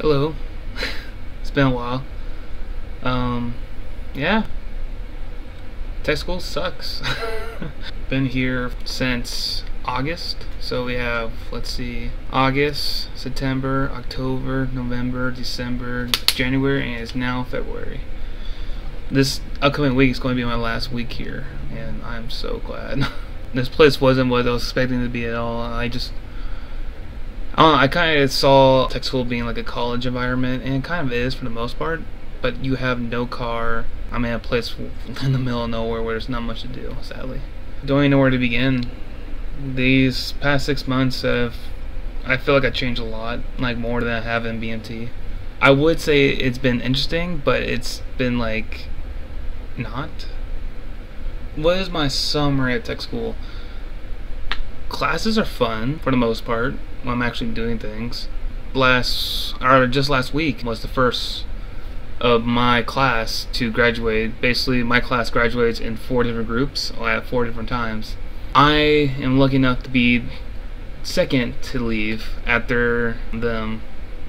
Hello. it's been a while. Um, yeah. Tech school sucks. been here since August. So we have, let's see, August, September, October, November, December, January, and it's now February. This upcoming week is going to be my last week here, and I'm so glad. this place wasn't what I was expecting to be at all. I just I kind of saw tech school being like a college environment, and it kind of is for the most part. But you have no car. I'm in a place in the middle of nowhere where there's not much to do, sadly. Don't even know where to begin. These past six months have, I feel like I changed a lot, like more than I have in BMT. I would say it's been interesting, but it's been like, not. What is my summary at tech school? classes are fun for the most part I'm actually doing things. Last or just last week was the first of my class to graduate. Basically, my class graduates in four different groups at four different times. I am lucky enough to be second to leave after them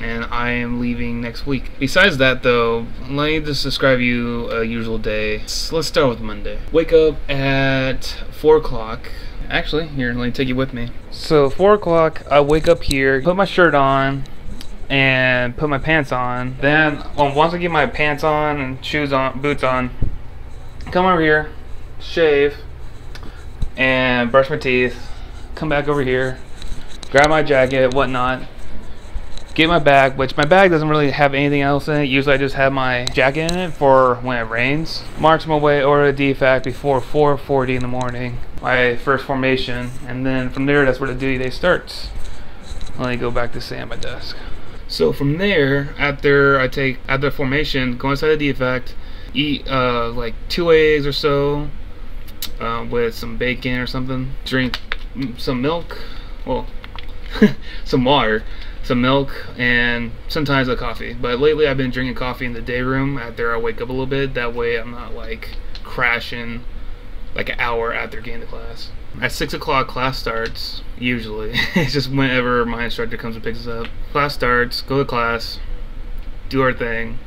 and I am leaving next week. Besides that though, let me just describe you a usual day. Let's start with Monday. Wake up at 4 o'clock actually, here, let me take you with me. So, 4 o'clock, I wake up here, put my shirt on, and put my pants on. Then, well, once I get my pants on and shoes on, boots on, come over here, shave, and brush my teeth, come back over here, grab my jacket, whatnot, get my bag, which my bag doesn't really have anything else in it. Usually I just have my jacket in it for when it rains. March my way over to DFAC before 4.40 in the morning, my first formation, and then from there that's where the duty day starts. Let me go back to stay at my desk. So from there, after I take, after formation, go inside the DFAC, eat uh, like two eggs or so, uh, with some bacon or something, drink some milk, well, some water, some milk, and sometimes a coffee. But lately I've been drinking coffee in the day room after I wake up a little bit. That way I'm not like crashing like an hour after getting to class. At 6 o'clock class starts, usually. it's just whenever my instructor comes and picks us up. Class starts, go to class, do our thing,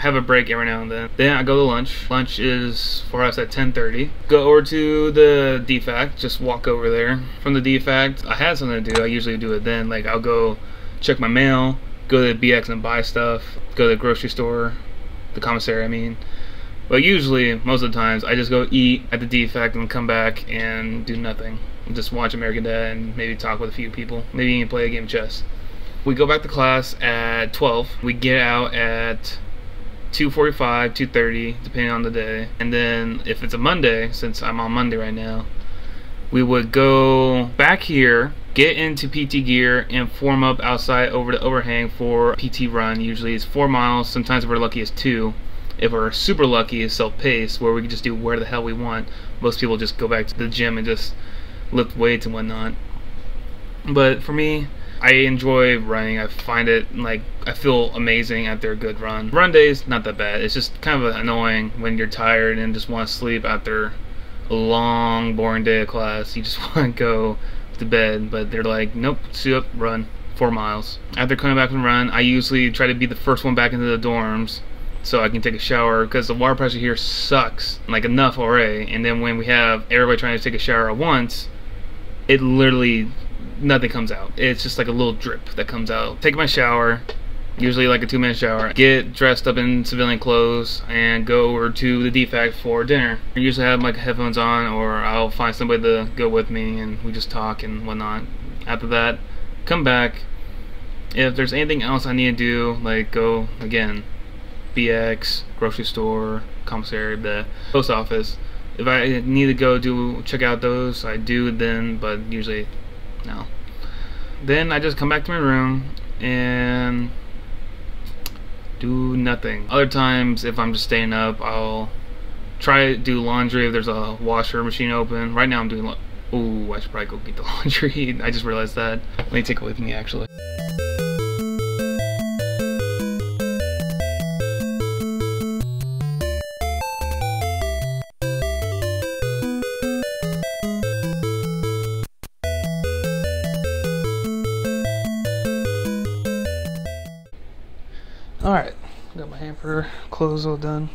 have a break every now and then. Then I go to lunch. Lunch is for us at 10:30. Go over to the DFAC. Just walk over there. From the DFAC, I had something to do. I usually do it then. Like I'll go check my mail, go to the BX and buy stuff, go to the grocery store, the commissary. I mean. But usually, most of the times, I just go eat at the DFAC and come back and do nothing. Just watch American Dad and maybe talk with a few people. Maybe even play a game of chess. We go back to class at 12. We get out at 2:45, 2:30, depending on the day. And then if it's a Monday, since I'm on Monday right now, we would go back here, get into PT gear, and form up outside over the overhang for PT run. Usually it's four miles. Sometimes if we're lucky, it's two. If we're super lucky, it's self-paced, where we can just do where the hell we want. Most people just go back to the gym and just lift weights and whatnot. But for me, I enjoy running. I find it like I feel amazing after a good run. Run days not that bad. It's just kind of annoying when you're tired and just want to sleep after a long, boring day of class. You just want to go to bed, but they're like, nope, suit up, run four miles. After coming back from run, I usually try to be the first one back into the dorms so I can take a shower because the water pressure here sucks like enough already. And then when we have everybody trying to take a shower at once, it literally nothing comes out. It's just like a little drip that comes out. Take my shower, usually like a two minute shower, get dressed up in civilian clothes, and go over to the DFAC for dinner. I usually have my headphones on, or I'll find somebody to go with me and we just talk and whatnot. After that, come back. If there's anything else I need to do, like go again, BX, grocery store, commissary, the post office. If I need to go do check out those, I do then, but usually no. Then I just come back to my room and do nothing. Other times, if I'm just staying up, I'll try to do laundry if there's a washer machine open. Right now I'm doing, ooh, I should probably go get the laundry. I just realized that. Let me take it with me actually. My hamper clothes all done.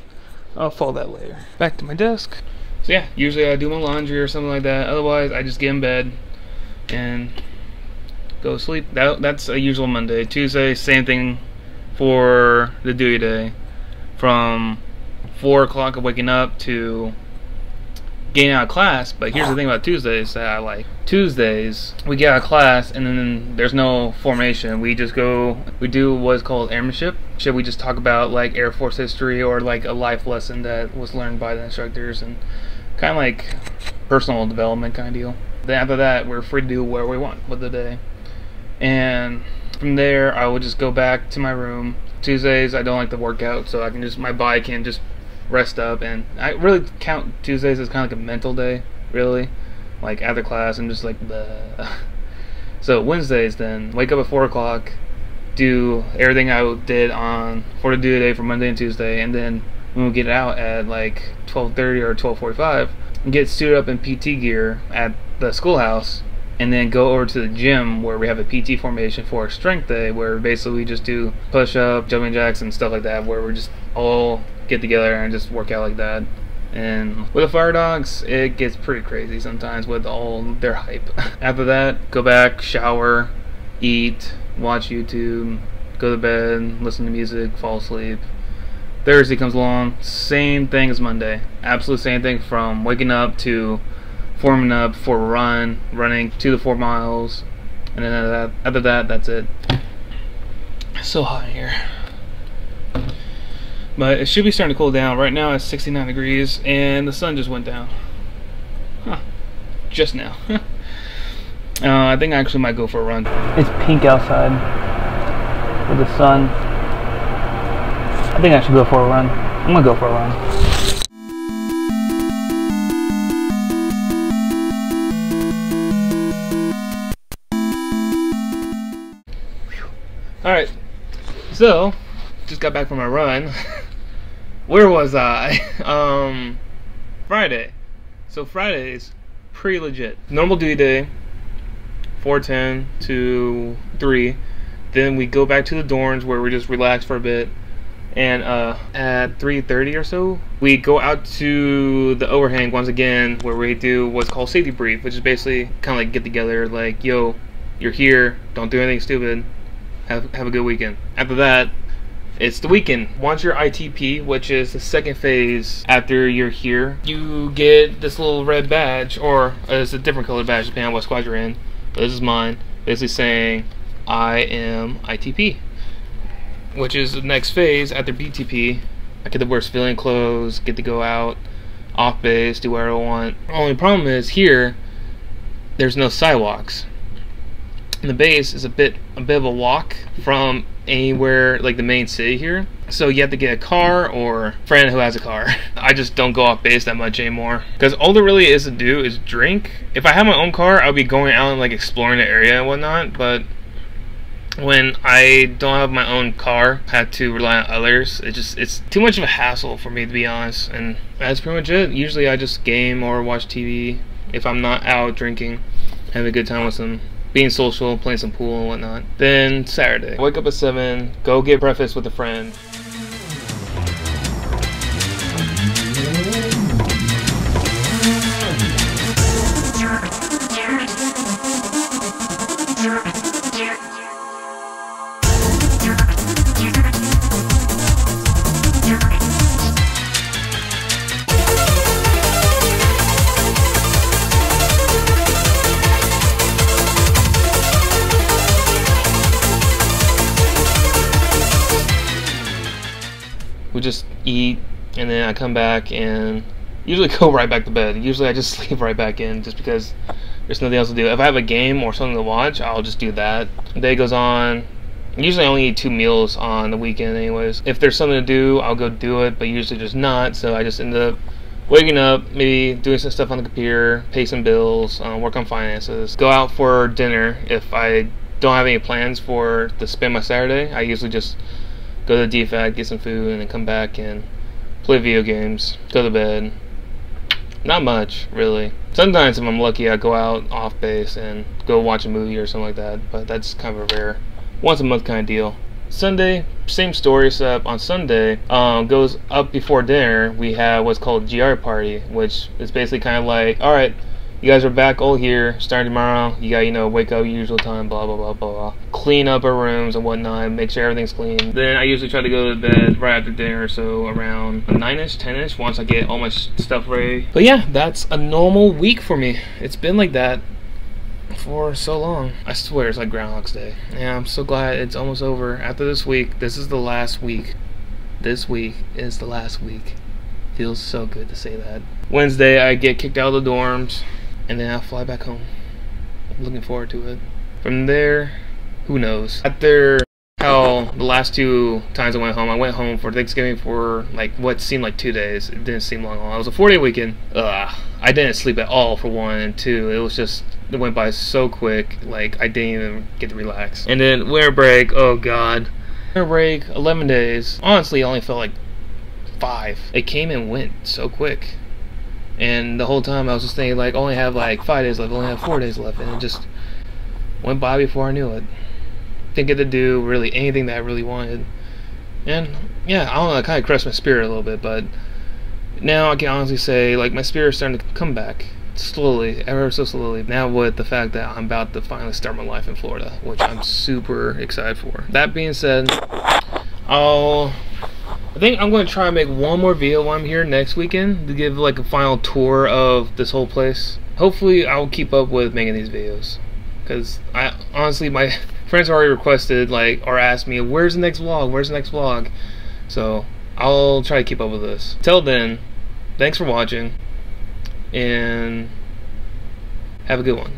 I'll fold that later. Back to my desk. So yeah, usually I do my laundry or something like that. Otherwise, I just get in bed and go sleep. That that's a usual Monday. Tuesday, same thing for the due day. From four o'clock of waking up to getting out of class. But here's the thing about Tuesdays that I like. Tuesdays we get of class and then there's no formation. We just go. We do what's called airmanship. Should we just talk about like Air Force history or like a life lesson that was learned by the instructors and kind of like personal development kind of deal. Then after that, we're free to do whatever we want with the day. And from there, I will just go back to my room. Tuesdays, I don't like to work out, so I can just my body can just rest up. And I really count Tuesdays as kind of like a mental day, really. Like after class, I'm just like, so Wednesdays, then wake up at four o'clock, do everything I did on for the day for Monday and Tuesday, and then when we get out at like 12:30 or 12:45, get suited up in PT gear at the schoolhouse and then go over to the gym where we have a PT formation for strength day, where basically we just do push up, jumping jacks, and stuff like that, where we just all get together and just work out like that. And with the fire dogs, it gets pretty crazy sometimes with all their hype. After that, go back, shower, eat, watch YouTube, go to bed, listen to music, fall asleep. Thursday comes along, same thing as Monday. Absolute same thing from waking up to forming up for a run, running two to four miles, and then after that, after that that's it. It's so hot in here. But it should be starting to cool down. Right now it's 69 degrees and the sun just went down. Huh. Just now. uh, I think I actually might go for a run. It's pink outside with the sun. I think I should go for a run. I'm gonna go for a run. Alright, so, just got back from my run. Where was I? um, Friday. So Friday is pretty legit. Normal duty day, 410 to 3. Then we go back to the dorms where we just relax for a bit. And uh, at 3.30 or so, we go out to the overhang once again where we do what's called safety brief, which is basically kind of like get together, like, yo, you're here, don't do anything stupid, have, have a good weekend. After that, it's the weekend. Once your ITP, which is the second phase after you're here, you get this little red badge, or uh, it's a different colored badge depending on what squad you're in. But this is mine, basically saying I am ITP, which is the next phase after BTP. I get to wear civilian clothes, get to go out, off base, do whatever I want. Only problem is here, there's no sidewalks the base is a bit a bit of a walk from anywhere like the main city here. So you have to get a car or friend who has a car. I just don't go off base that much anymore. Because all there really is to do is drink. If I had my own car, I'll be going out and like exploring the area and whatnot. But when I don't have my own car, I have to rely on others. It just it's too much of a hassle for me to be honest. And that's pretty much it. Usually I just game or watch TV if I'm not out drinking, have a good time with some being social, playing some pool and whatnot. Then Saturday, wake up at 7, go get breakfast with a friend. And then I come back and usually go right back to bed. Usually I just sleep right back in just because there's nothing else to do. If I have a game or something to watch, I'll just do that. Day goes on. Usually I only eat two meals on the weekend anyways. If there's something to do, I'll go do it, but usually just not, so I just end up waking up, maybe doing some stuff on the computer, pay some bills, uh, work on finances, go out for dinner if I don't have any plans for to spend my Saturday. I usually just go to the DFAC, get some food, and then come back and play video games, go to bed. Not much, really. Sometimes if I'm lucky, I go out off base and go watch a movie or something like that, but that's kind of a rare once a month kind of deal. Sunday, same story except on Sunday um, goes up before dinner. We have what's called GI party, which is basically kind of like, all right, you guys are back all here starting tomorrow. You got you know wake up usual time, blah blah blah blah blah. Clean up our rooms and whatnot. Make sure everything's clean. Then I usually try to go to bed right after dinner, so around nine ish, ten ish. Once I get all my stuff ready. But yeah, that's a normal week for me. It's been like that for so long. I swear it's like Groundhog's Day. Yeah, I'm so glad it's almost over. After this week, this is the last week. This week is the last week. Feels so good to say that. Wednesday, I get kicked out of the dorms, and then I'll fly back home. Looking forward to it. From there, who knows? After how the last two times I went home, I went home for Thanksgiving for like what seemed like two days. It didn't seem long at all. It was a four day weekend. Ugh. I didn't sleep at all for one and two. It was just it went by so quick. Like I didn't even get to relax. And then winter break. Oh god. Winter break. Eleven days. Honestly, it only felt like five. It came and went so quick. And the whole time I was just thinking like, only have like five days left. Only have four days left, and it just went by before I knew it. Didn't get to do really anything that I really wanted. And yeah, I don't know. It kind of crushed my spirit a little bit, but now I can honestly say like my spirit's starting to come back slowly, ever so slowly. Now with the fact that I'm about to finally start my life in Florida, which I'm super excited for. That being said, I'll I think I'm going to try and make one more video while I'm here next weekend to give like a final tour of this whole place. Hopefully I'll keep up with making these videos because I honestly my friends already requested like or asked me where's the next vlog where's the next vlog so I'll try to keep up with this. Till then, thanks for watching, and have a good one.